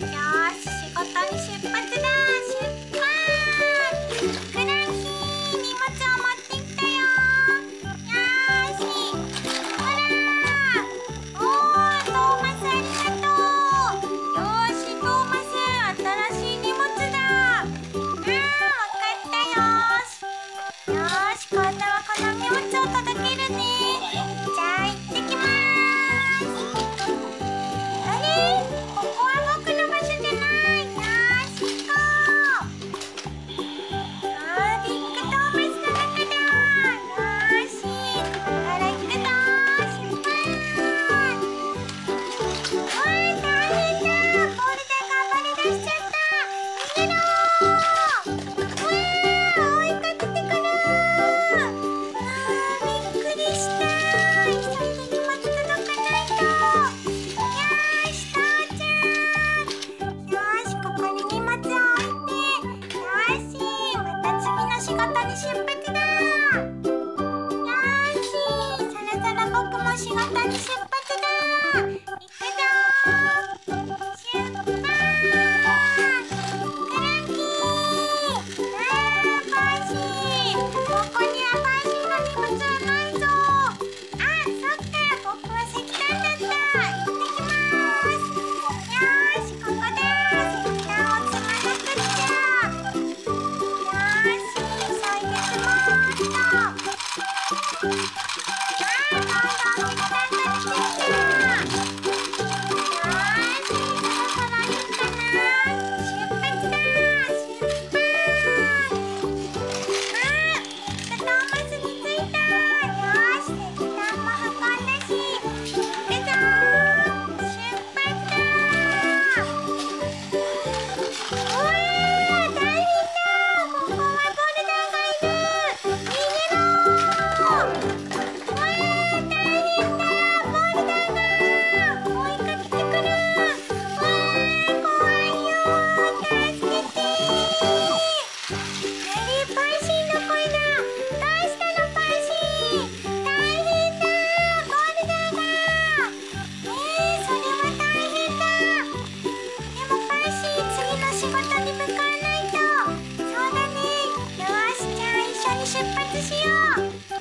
よし仕事に出発だ僕も仕事に出発。出発しよう。